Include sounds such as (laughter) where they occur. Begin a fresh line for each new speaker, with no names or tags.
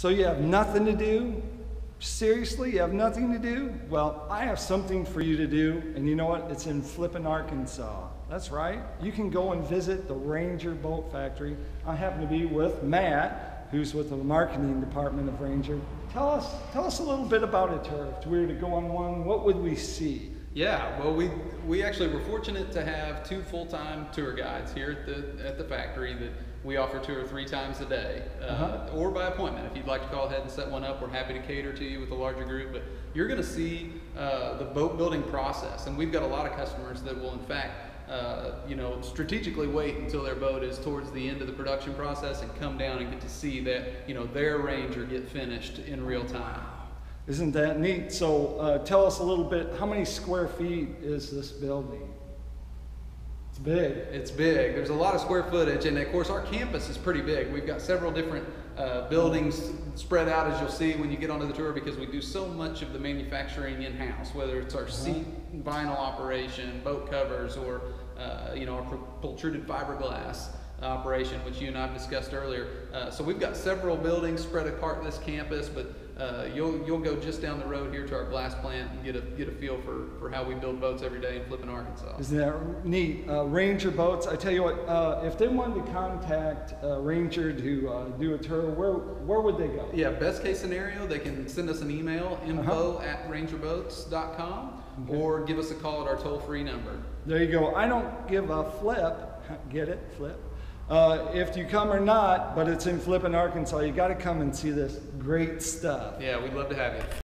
So you have nothing to do? Seriously, you have nothing to do? Well, I have something for you to do, and you know what? It's in Flippin, Arkansas. That's right. You can go and visit the Ranger Boat Factory. I happen to be with Matt, who's with the marketing department of Ranger. Tell us, tell us a little bit about it, Turf. If we were to go on one, what would we see?
Yeah, well, we we actually were fortunate to have two full-time tour guides here at the at the factory that we offer two or three times a day, uh,
Uh-huh.
or by appointment. If you'd like to call ahead and set one up, we're happy to cater to you with a larger group. But you're going to see uh, the boat building process, and we've got a lot of customers that will, in fact. Uh, you know, strategically wait until their boat is towards the end of the production process and come down and get to see that, you know, their Ranger get finished in real time.
Isn't that neat? So uh, tell us a little bit, how many square feet is this building? It's big.
It's big. There's a lot of square footage, and of course, our campus is pretty big. We've got several different uh, buildings spread out, as you'll see when you get onto the tour, because we do so much of the manufacturing in house, whether it's our seat vinyl operation, boat covers, or uh, you know our protruded fiberglass operation, which you and I have discussed earlier. Uh, so we've got several buildings spread apart this campus, but uh, you'll you'll go just down the road here to our glass plant and get a get a feel for, for how we build boats every day in Flippin, Arkansas.
Isn't that neat? Uh, Ranger boats. I tell you what, uh, if they wanted to contact uh, Ranger to uh, do a tour, where where would they go?
Yeah, best case scenario, they can send us an email, info at rangerboats.com,
Okay.
or give us a call at our toll free number.
There you go. I don't give a flip. (laughs) Get it? Flip. Uh, if you come or not, but it's in Flippin, Arkansas. You got to come and see this great stuff.
Yeah, we'd love to have you.